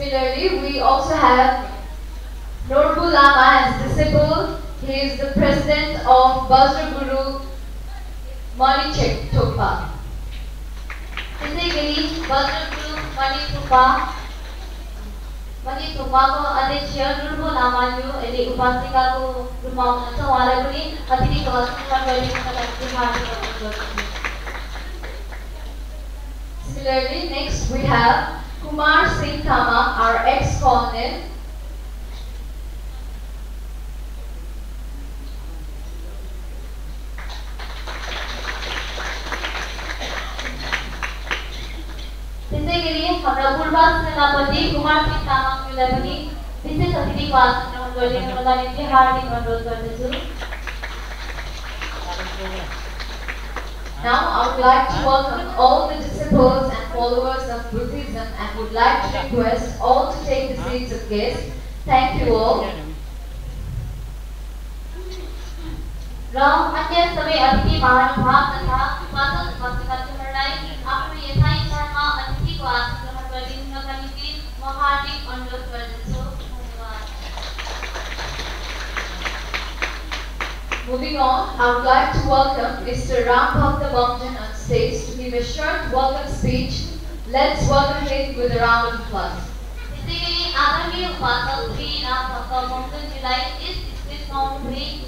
Similarly, we also have Norbu Lama as disciple. He is the president of Bajra Guru Mani Chektopa. त्यसै गरी बज्र गुरु मणि थुपा मणि थुपाको अध्यक्ष रुर्बो लामाज्यू अहिले उपासिकाको रूपमा हुनुहुन्छ उहाँलाई पनि अतिथिको हस्तान्तरण गरिदिनुको लागि हार्दिक अनुरोध गर्दछु Similarly, next we have Kumar Singh Tama, our ex-colonel. हाम्रा पूर्वाज सेनापति कुमार सिंह तामाङज्यूलाई पनि विशेष अतिथिको आसन ग्रहण गरिदिनुको निम्ति हार्दिक अनुरोध गर्दछु Now I would like to welcome all the disciples and followers of Buddhism and would like to request all to take the seats of guests. Thank you all. र अन्य सबै अतिथि महानुभाव तथा उपासक उपासिकाहरूलाई आफ्नो यथाइ स्थानमा अतिथिको आसन ग्रहण गरिदिनुका निम्ति म हार्दिक अनुरोध गर्दछु Moving on, I would like to welcome Mr. Rampal Tabamjan on stage to give a short welcome speech. Let's welcome him with a round of applause. Basically, Adami July this Swagat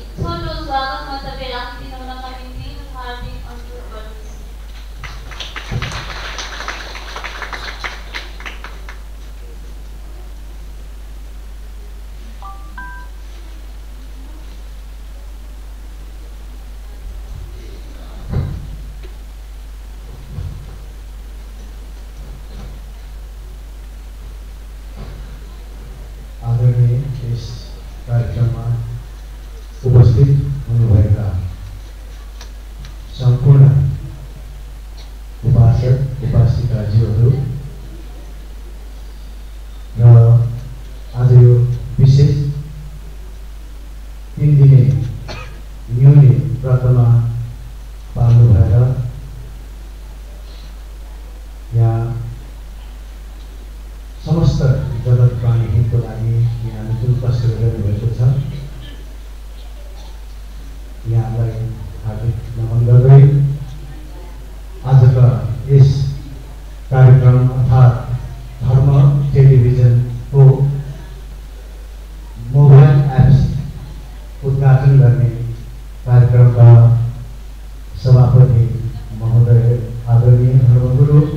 logró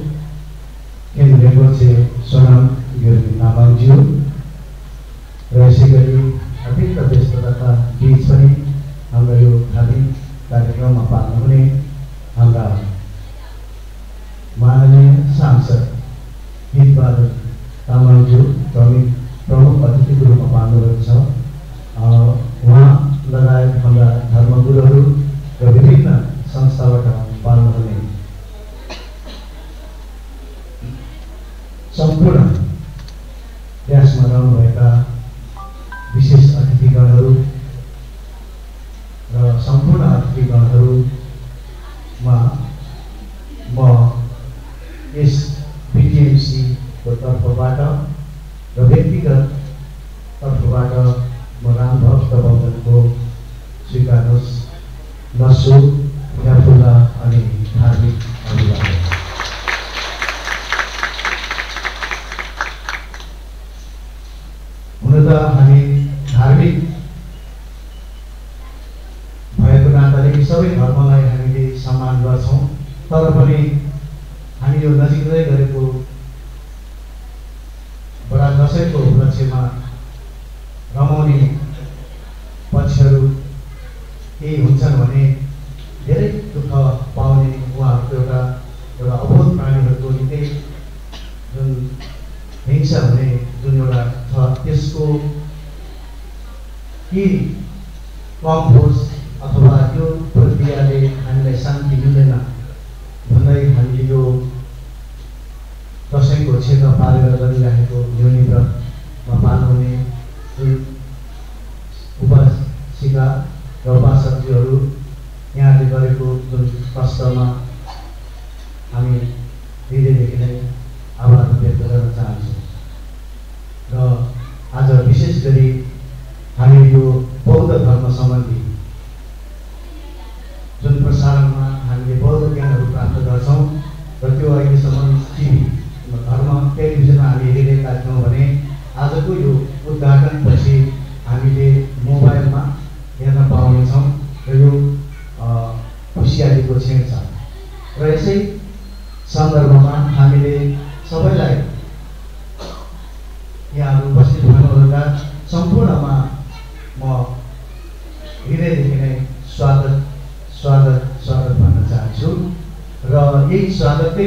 el negocio solamente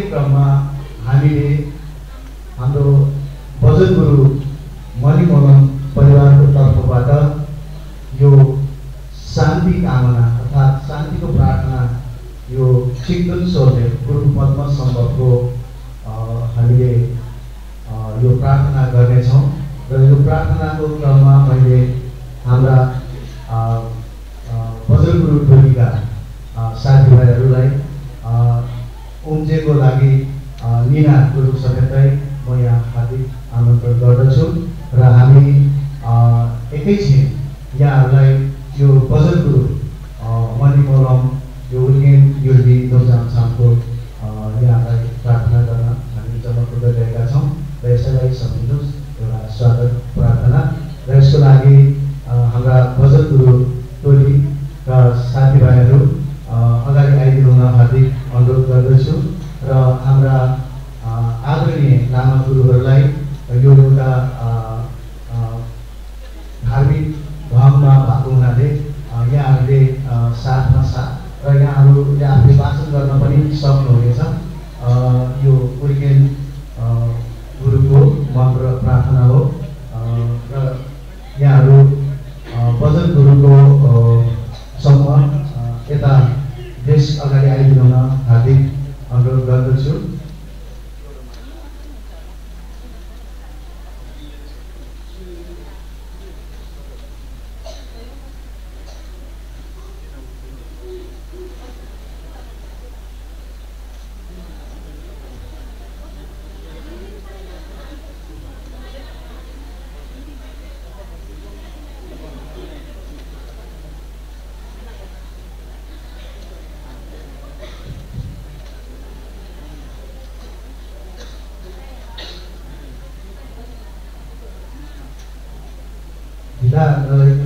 Kami ढिला नगरिकन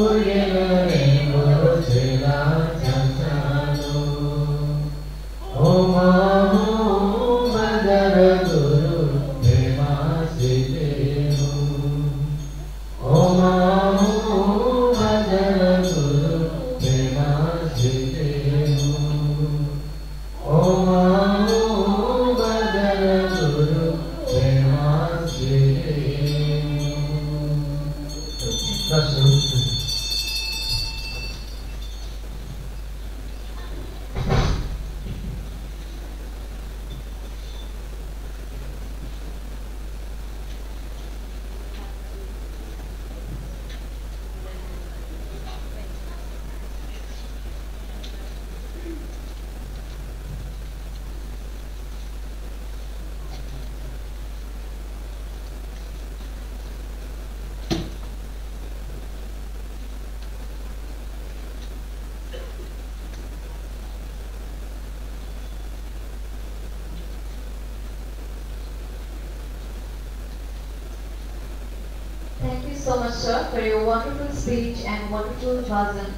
Ure so much, sir, for your wonderful speech and wonderful Bhazan.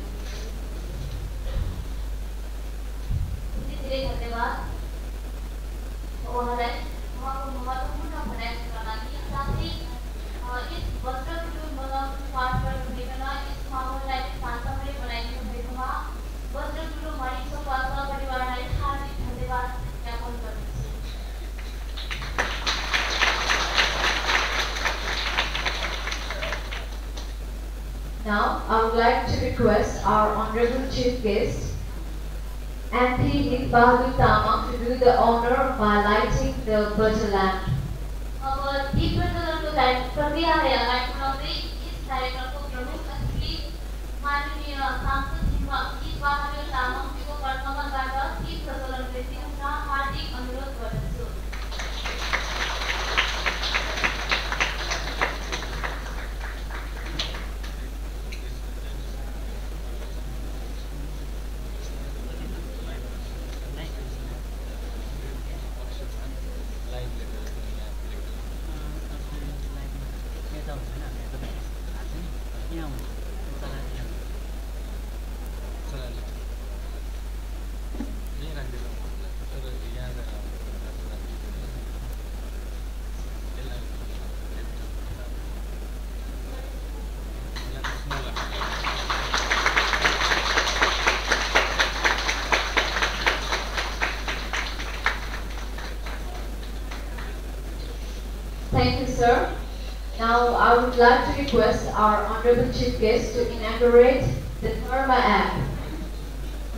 Now, I would like to request our Honorable Chief Guest to inaugurate the Dharma app.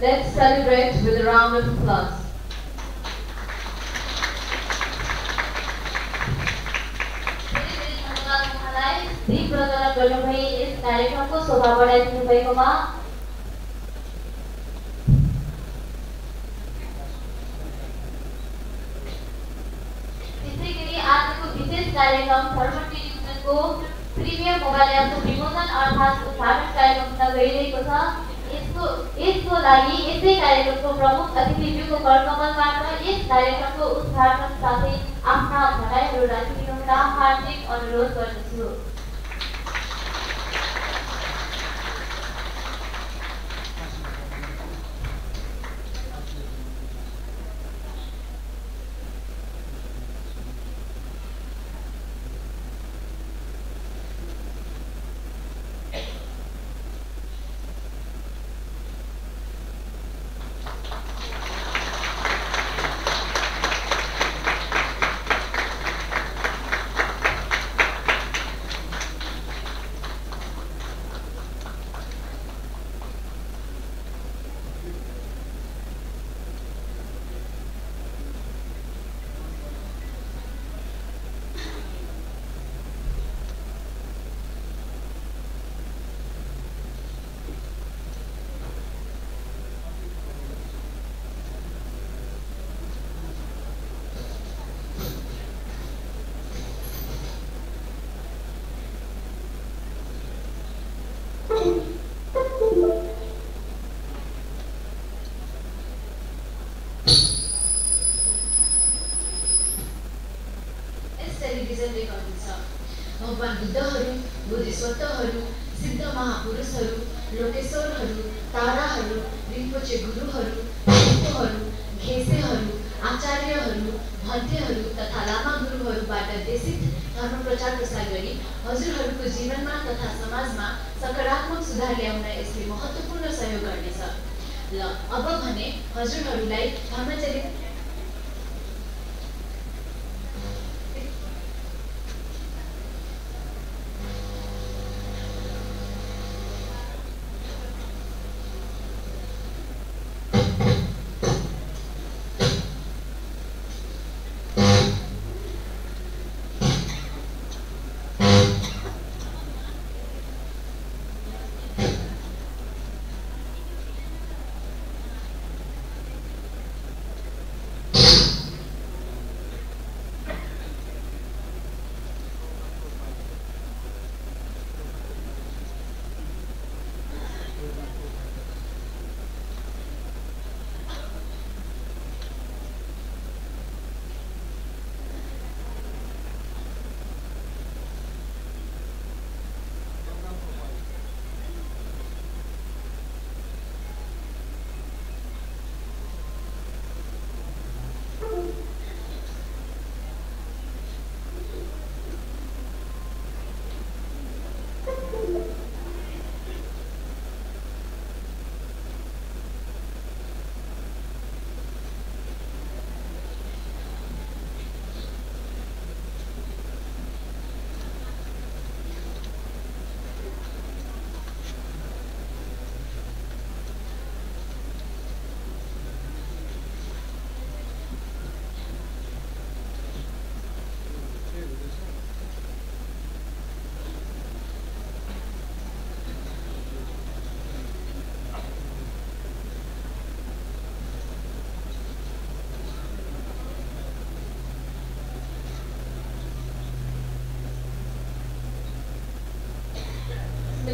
Let's celebrate with a round of applause. धेरै धेरै धन्यवाद उहाँलाई दीप प्रज्वलन गर्नुभई यस कार्यक्रमको शोभा बढाइदिनु भएकोमा करकमलबाट यस कार्यक्रमको उद्घाटन साथै आफ्ना भनाइहरू राखिदिनुहुन हार्दिक अनुरोध गर्दछु। टेलिभिजनले गर्दछ भगवान् बुद्धहरू बोधिसत्वहरू सिद्ध महापुरुषहरू लोकेश्वरहरू ताराहरू रिम्पोचे गुरुहरू सिद्धहरू घेसेहरू आचार्यहरू भन्तेहरू तथा लामा गुरुहरूबाट देशित धर्म प्रचार प्रसार गरी हजुरहरूको जीवनमा तथा समाजमा सकारात्मक सुधार ल्याउन यसले महत्त्वपूर्ण सहयोग गर्नेछ। ल अब भने हजुरहरूलाई धर्मचरित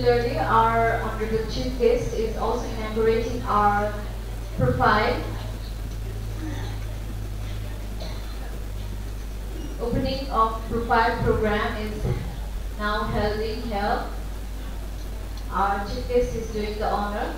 Similarly, our honorable chief guest is also inaugurating our profile. Opening of profile program is now held in here. Our chief guest is doing the honor.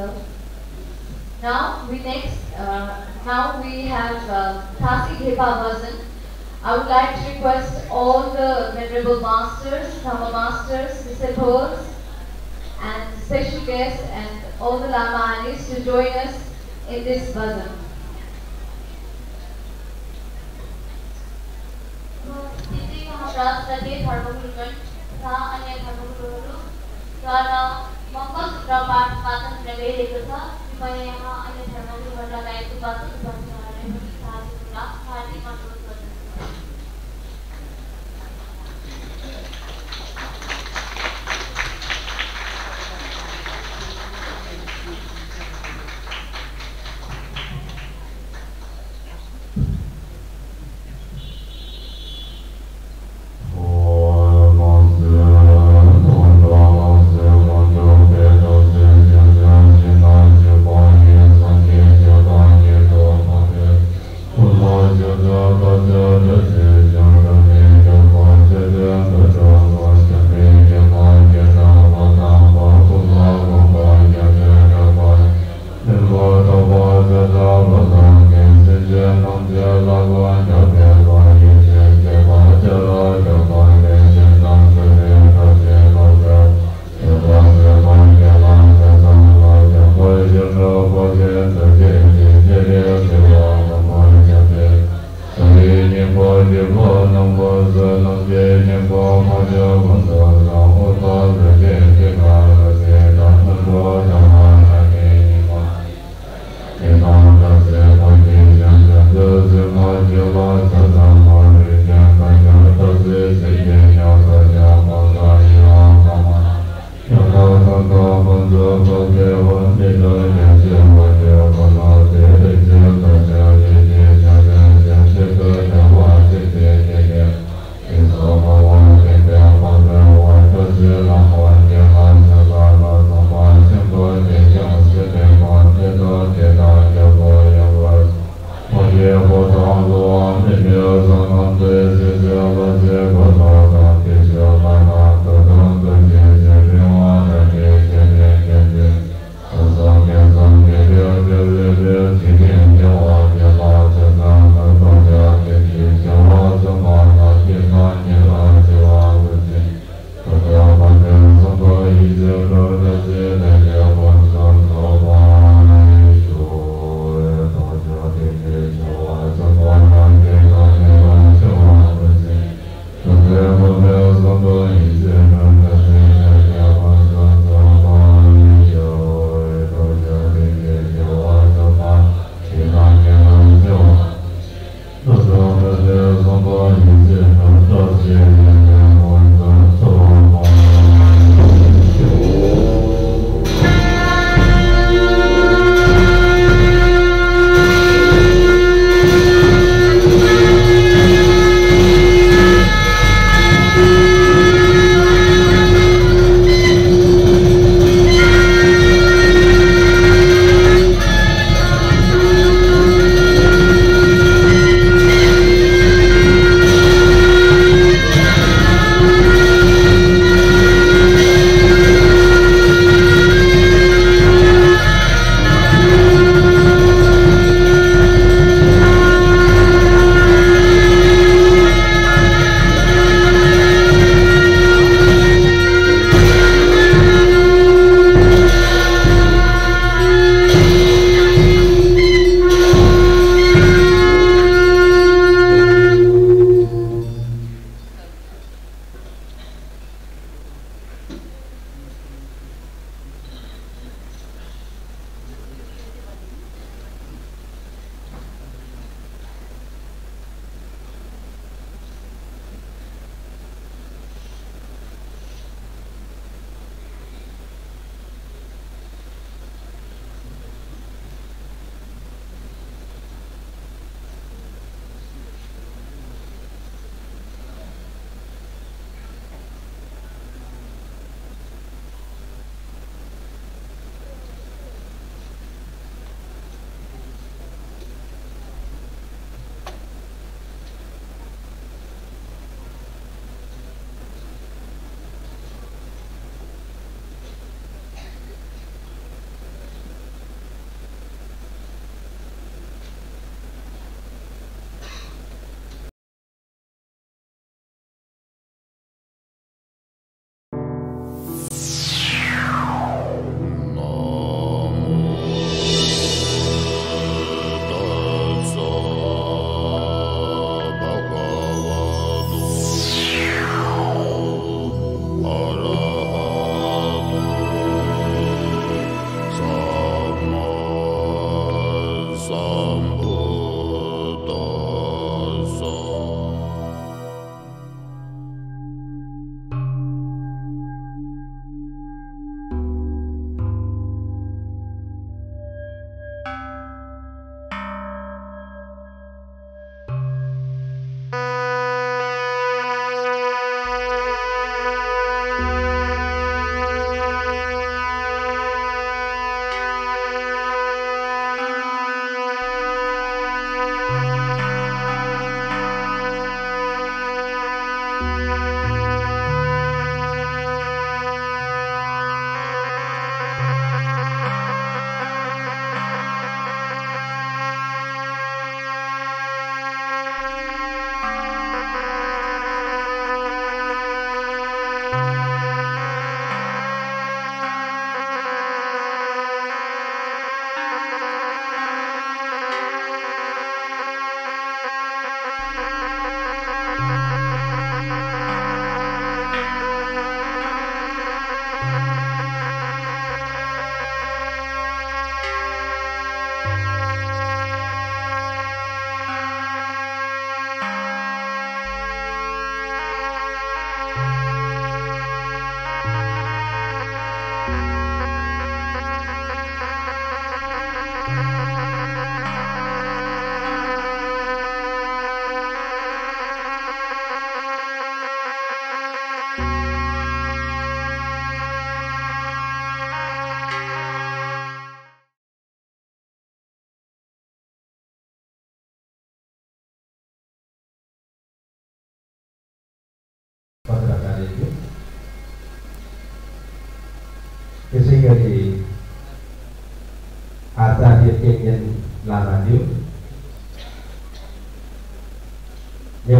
well. Now we next, uh, now we have uh, Thasi Ghepa I would like to request all the venerable masters, Dhamma masters, disciples, and special guests and all the Lama Anis to join us in this bhajan. Shastra dharma guru, sa anya dharma guru, वाचन हुन गइरहेको छ। वाचन उपासनाहरूलाई पनि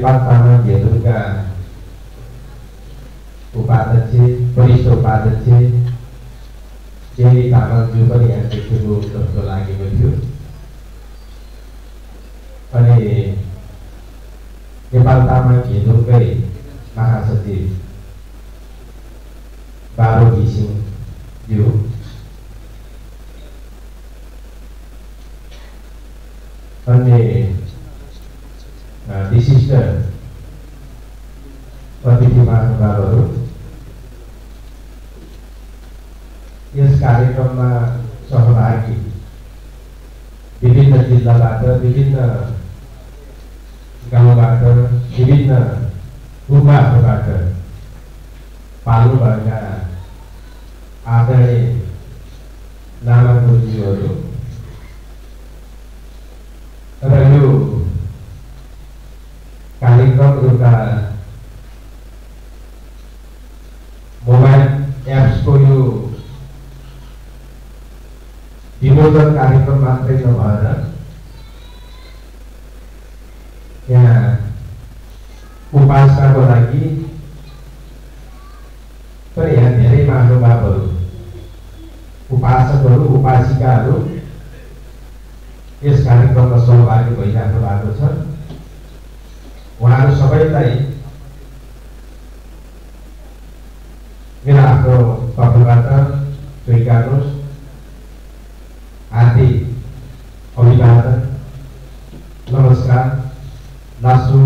तामाङ घेरुका उपाध्यक्ष वरिष्ठ उपाध्यक्ष जेरी तामाङज्यू पनि यहाँ देखिनु जस्तो लागेको थियो अनि नेपाल तामाङ घेदुङकै महासचिव बारो घिसिङज्यू अन्य अ, विशिष्ट अतिथि महानुभावहरू यस कार्यक्रममा सहभागी विभिन्न जिल्लाबाट विभिन्न गाउँबाट विभिन्न गुम्बाहरूबाट पाल्नुभएका आदरणीय लामा गुरुजीहरू र यो कार्यक्रम एउटा मोबाइल एप्सको यो विमोचन कार्यक्रम मात्रै नभएर यहाँ उपासनाको लागि पनि यहाँ धेरै महानुभावहरू उपासकहरू उपासिकाहरू यस कार्यक्रममा सहभागी भइराख्नु भएको छ। उहाँहरू सबैलाई मेरो आफ्नो तर्फबाट स्वीकार्नुहोस् हार्दिक अभिवादन नमस्कार नासु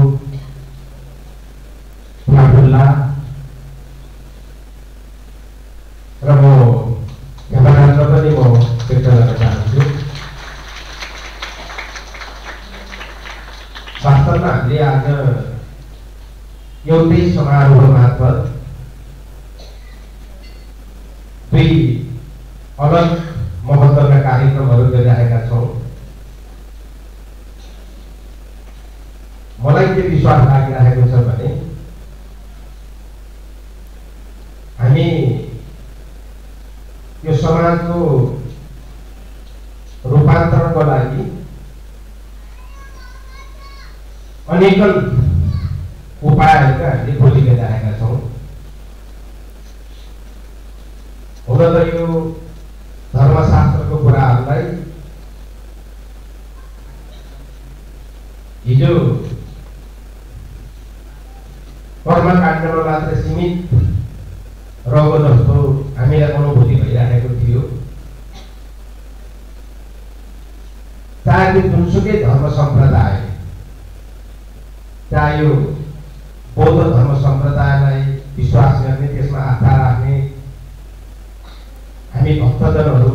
र म क्षमानन्द पनि म व्यक्त गर्न चाहन्छु वास्तवमा हामीले आज एउटै समारोह मार्फत दुई अलग महत्त्वका कार्यक्रमहरू गरिरहेका छौँ मलाई के विश्वास लागिरहेको छ भने हामी यो समाजको रूपान्तरणको लागि अनेकन उपायहरूका हामीले खोजिरहेका छौँ हुन त यो धर्मशास्त्रको कुराहरूलाई हिजो कर्मकाण्डमा मात्र सीमित रहेको जस्तो हामीलाई अनुभूति भइरहेको थियो चाहे त्यो जुनसुकै धर्म सम्प्रदाय चाहे यो बौद्ध धर्म सम्प्रदायलाई विश्वास गर्ने त्यसमा आस्था राख्ने हामी भक्तजनहरू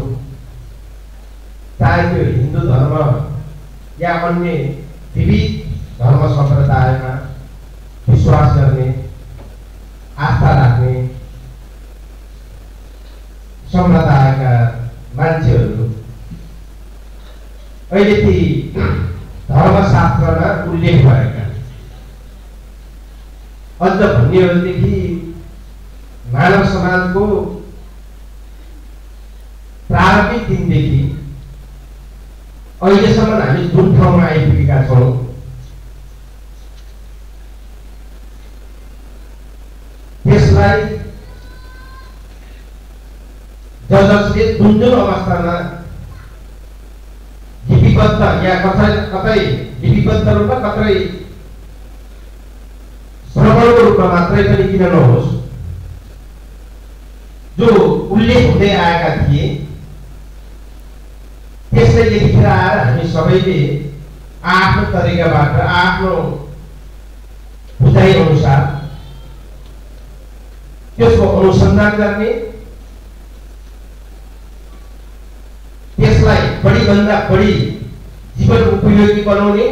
चाहे त्यो हिन्दू धर्म या अन्य विविध धर्म सम्प्रदायमा विश्वास गर्ने आस्था राख्ने सम्प्रदायका मान्छेहरू अहिले ती धर्मशास्त्रमा उल्लेख भएका अझ भन्ने हो भनेदेखि मानव समाजको प्रारम्भिक दिनदेखि अहिलेसम्म हामी जुन ठाउँमा आइपुगेका छौँ त्यसलाई जसले जुन जुन अवस्थामा लिपिबद्ध या कतै कतै लिपिबद्ध रूपमा कतै श्रवणको रूपमा मात्रै पनि किन नहोस् जो उल्लेख हुँदै आएका थिए त्यसलाई लेखेर आएर हामी सबैले आफ्नो तरिकाबाट आफ्नो बुझाइ अनुसार त्यसको अनुसन्धान गर्ने त्यसलाई बढीभन्दा बढी जीवन उपयोगी बनाउने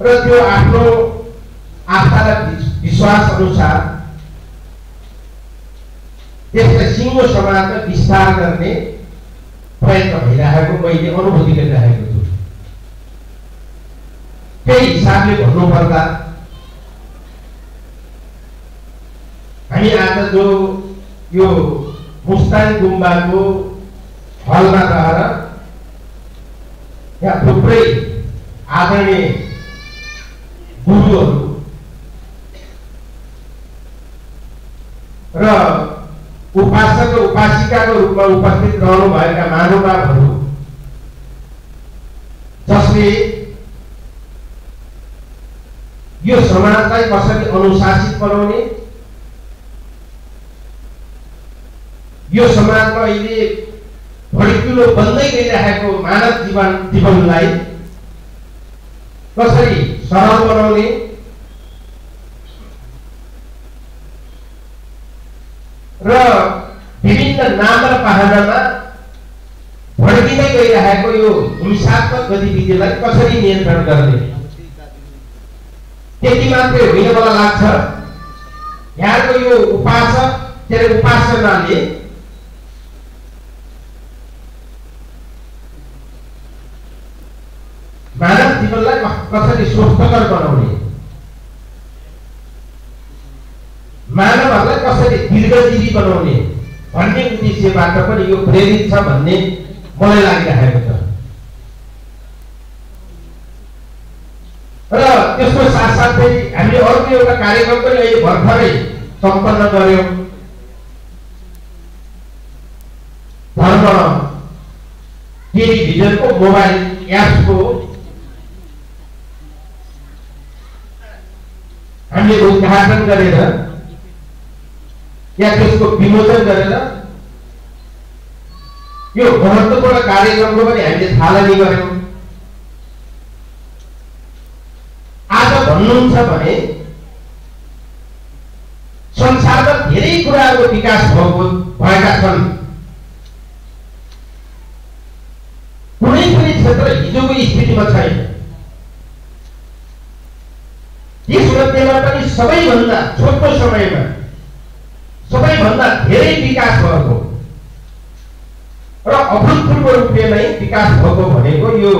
र त्यो आफ्नो आस्था र विश्वास अनुसार त्यसलाई सिङ्गो समाजमा विस्तार गर्ने प्रयत्न भइरहेको मैले अनुभूति गरिरहेको छु त्यही हिसाबले भन्नुपर्दा हामी आज जो यो मुस्ताङ गुम्बाको हलमा रहेर यहाँ थुप्रै आदरणीय गुरुहरू र उपासक र उपासिकाको रूपमा उपस्थित रहनुभएका महानुभावहरू जसले यो समाजलाई कसरी अनुशासित बनाउने? यो समाजमा अहिले भडिकिलो बन्दै गइरहेको मानव जीवन जीवनलाई कसरी सरल बनाउने? र विभिन्न नाम र पाहनामा भड्किँदै गइरहेको यो हिंसात्मक गतिविधिलाई कसरी नियन्त्रण गर्ने? त्यति मात्रै होइन मलाई लाग्छ। यहाँको यो उपासक के अरे उपासनाले मानव जीवनलाई कसरी स्वस्थकर बनाउने? मानवहरूलाई कसरी दीर्घजीवी बनाउने भन्ने उद्देश्यबाट पनि यो प्रेरित छ भन्ने मलाई लागिरहेको छ। र त्यसको साथसाथै हामीले अर्को एउटा कार्यक्रम पनि अहिले भर्खरै सम्पन्न गर्यौँ। धर्म टेलिभिजनको मोबाइल एप्सको हामीले उद्घाटन गरेर या त्यसको विमोचन गरेर यो महत्त्वपूर्ण कार्यक्रमको पनि हामीले थालनी गर्यौँ। आज भन्नुहुन्छ भने संसारमा धेरै कुराहरूको विकास भएको भएका छन्। कुनै पनि क्षेत्र हिजोको स्थितिमा छैन। त्यसमध्येमा पनि सबैभन्दा छोटो समयमा सबैभन्दा धेरै विकास भएको र अभूतपूर्व रूपले नै विकास भएको भनेको यो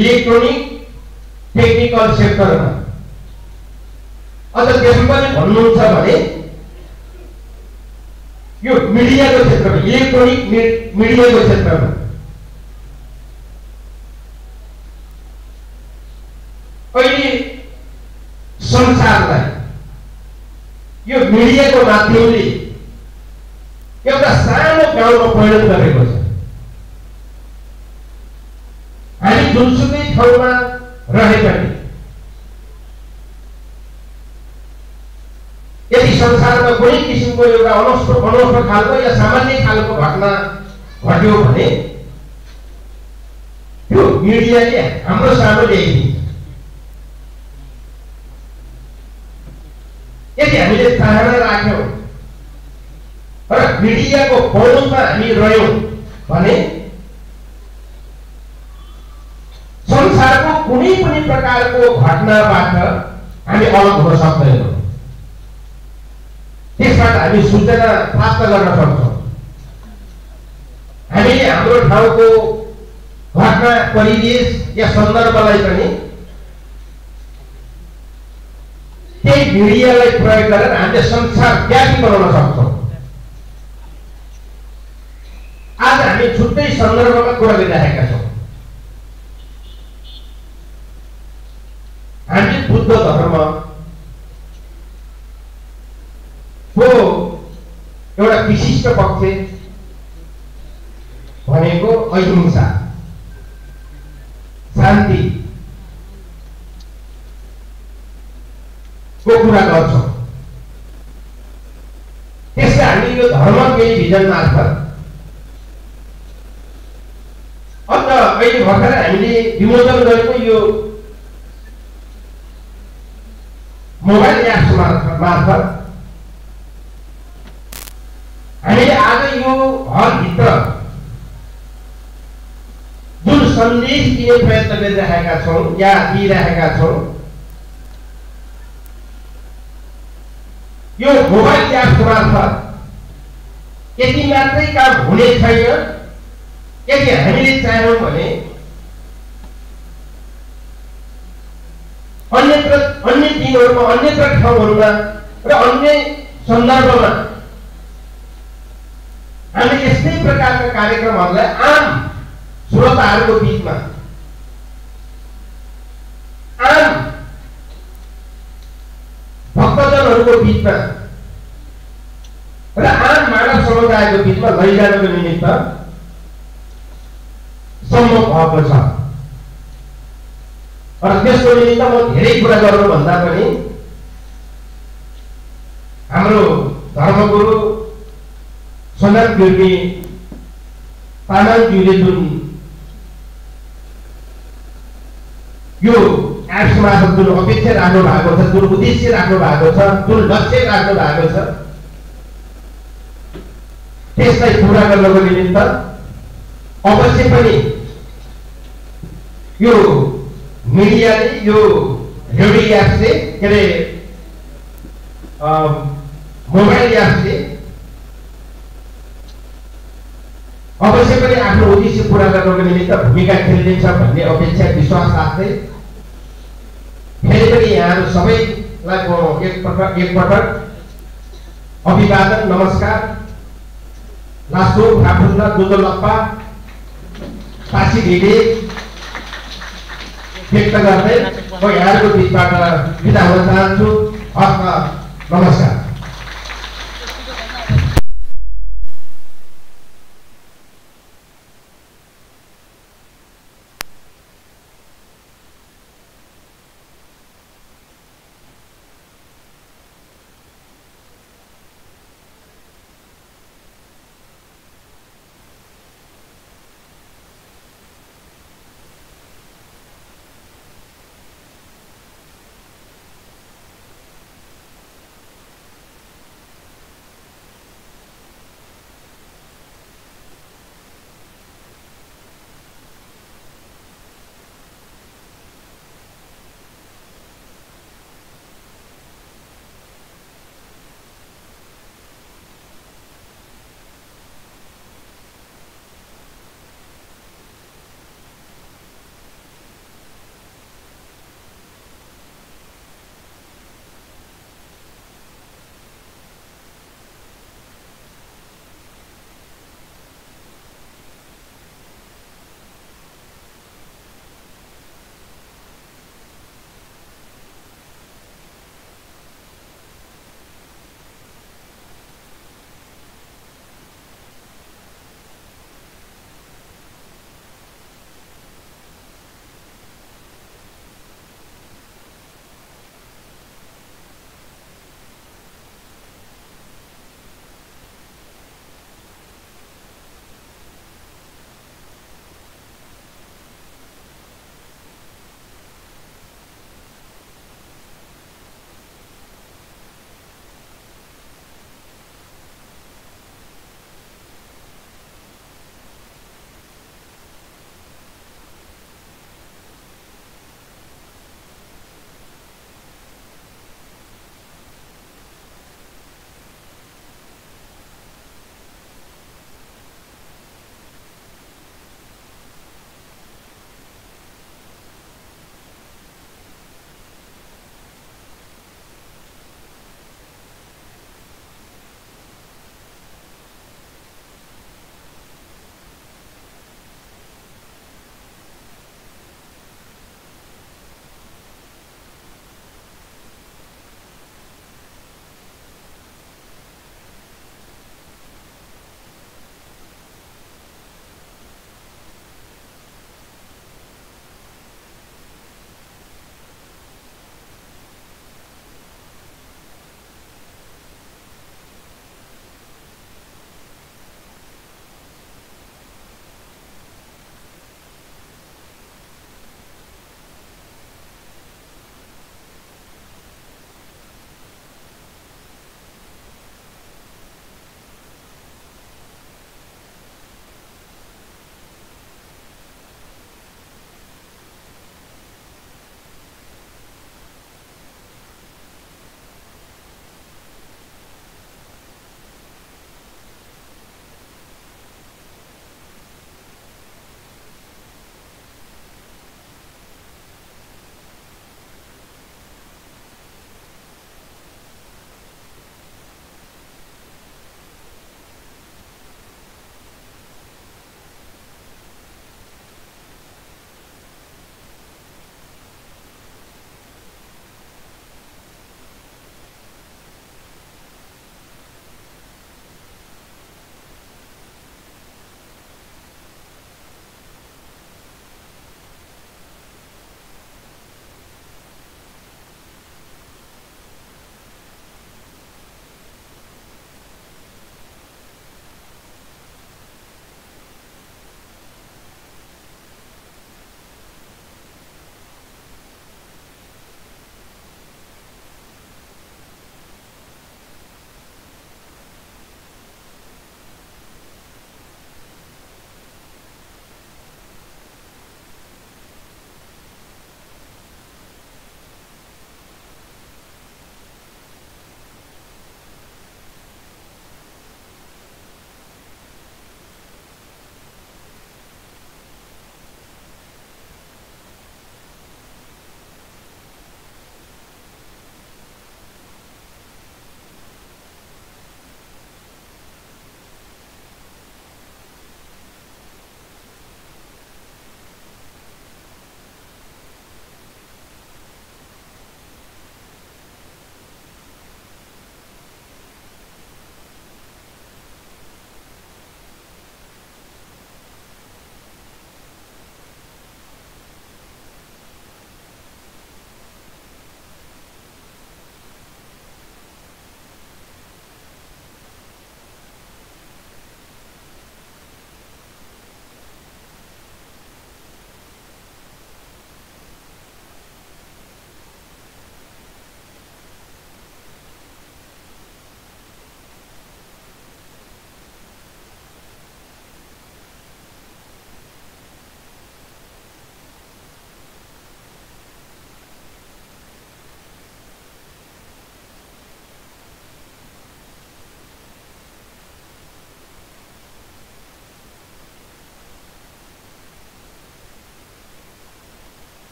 इलेक्ट्रोनिक टेक्निकल सेक्टरमा। अझ त्यसमा पनि भन्नुहुन्छ भने यो मिडियाको क्षेत्रमा इलेक्ट्रोनिक मिडियाको क्षेत्रमा अहिले संसारलाई यो मिडियाको माध्यमले एउटा सानो गाउँमा परिणत गरेको छ। हामी जुनसुकै ठाउँमा रहे पनि यदि संसारमा कुनै किसिमको एउटा अनौठो अनौठो खालको या सामान्य खालको घटना घट्यो भने त्यो मिडियाले हाम्रो सामु ल्याइदिन्छ। यदि हामीले चाहना राख्यौँ र मिडियाको पहुँचमा हामी रह्यौँ भने संसारको कुनै पनि प्रकारको घटनाबाट हामी अलग हुन सक्दैनौँ त्यसबाट हामी सूचना प्राप्त गर्न सक्छौँ हामीले हाम्रो ठाउँको घटना परिवेश या सन्दर्भलाई पनि त्यही मिडियालाई प्रयोग गरेर हामीले संसार व्यापी बनाउन सक्छौँ। आज हामी छुट्टै सन्दर्भमा कुरा गरिरहेका छौँ। हामी बुद्ध धर्म को एउटा विशिष्ट पक्ष भनेको अहिंसा शान्ति को कुरा गर्छौँ त्यसले हामी यो धर्म टेलिभिजन मार्फत अन्त अहिले भर्खर हामीले विमोचन गरेको यो मोबाइल एप्स मार्फत हामीले आज यो हलभित्र जुन सन्देश दिने प्रयत्न गरिरहेका छौँ या दिइरहेका छौँ यो मोबाइल एप्स मार्फत यति मात्रै काम हुने छैन। यदि हामीले चाह्यौँ भने अन्यत्र ठाउँहरूमा र अन्य सन्दर्भमा हामी यस्तै प्रकारका कार्यक्रमहरूलाई आम श्रोताहरूको बिचमा आम भक्तजनहरूको बिचमा र आम मानव समुदायको बिचमा लैजानको निमित्त सम्भव भएको छ र त्यसको निमित्त म धेरै कुरा गर्नुभन्दा पनि हाम्रो धर्मगुरु सनत गिर्मी तामाङज्यूले जुन यो एप्समा जुन अपेक्षा राख्नु भएको छ जुन उद्देश्य राख्नु भएको छ जुन लक्ष्य राख्नु भएको छ त्यसलाई पुरा गर्नको निमित्त अवश्य पनि यो मिडियाले यो रेडियो एप्सले के अरे मोबाइल एप्सले अवश्य पनि आफ्नो उद्देश्य पुरा गर्नको निमित्त भूमिका खेलिदिन्छ भन्ने अपेक्षा विश्वास राख्दै फेरि पनि यहाँहरू सबैलाई म एकपटक एकपटक अभिवादन नमस्कार। लासो फाफुल्ला दुदोलप्पा पासी ढिले व्यक्त गर्दै म यहाँहरूको बिचबाट बिदा हुन चाहन्छु। हस्त नमस्कार।